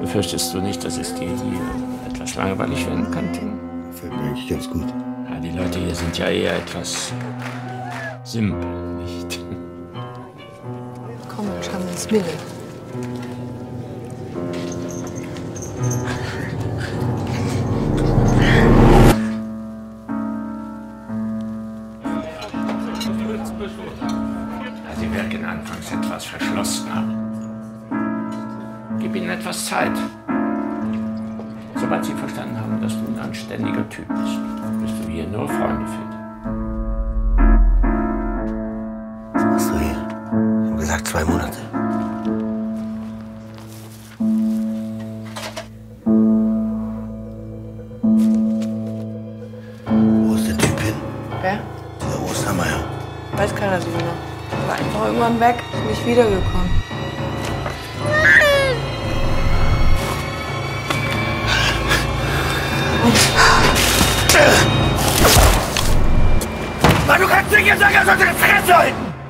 Befürchtest du nicht, dass es dir hier etwas langweilig werden könnte? Gefällt mir eigentlich ganz gut. Ja, die Leute hier sind ja eher etwas simpel, nicht? Komm, schauen wir ins. Ja, sie wirken anfangs etwas verschlossener. Gib ihnen etwas Zeit. Sobald sie verstanden haben, dass du ein anständiger Typ bist, wirst du hier nur Freunde finden. Was machst du hier? Ich hab gesagt zwei Monate. Wo ist der Typ hin? Wer? Der Ostermeier. Weiß keiner so genau. War einfach irgendwann weg, nicht wiedergekommen. Mann, du kannst nicht sagen, er sollte das Fresse halten!